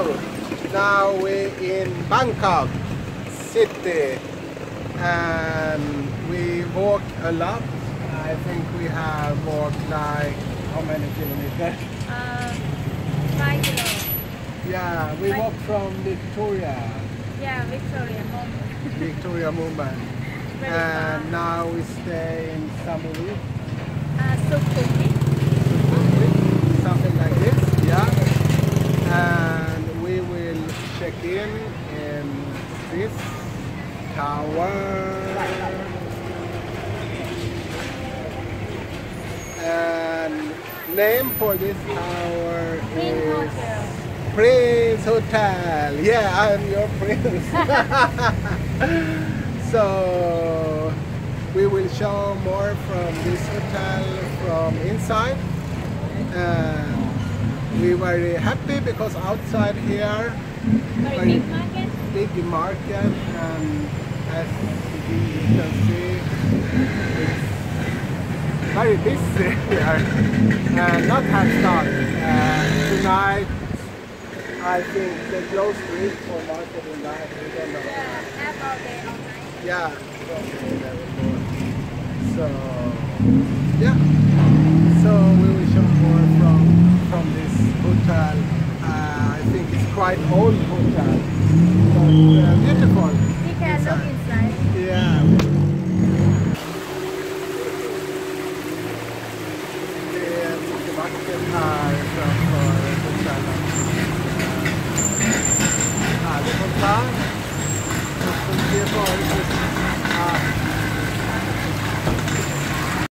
Hello! Now we're in Bangkok city and we walk a lot. I think we have walked like how many kilometers? Um, five kilo. Yeah, we Like- walk from Victoria, Yeah, Victoria Mom. Victoria. Very And far. now we stay in Samui, Uh, Sukhumvit. something like this, yeah. And we will check in this tower. And name for this tower is Prince Hotel. Yeah, I'm your prince. so we will show more from this hotel from inside. And we very happy because outside here, Very big market. big market, and as you can see, it's very busy here. And not have start. Uh, tonight, I think they close it for market in night. We don't know. Yeah, all day, all night. Yeah. So yeah. old hotel. But uh, beautiful. We can inside. look inside. Yeah. Ah, the hotel. Ah, hotel.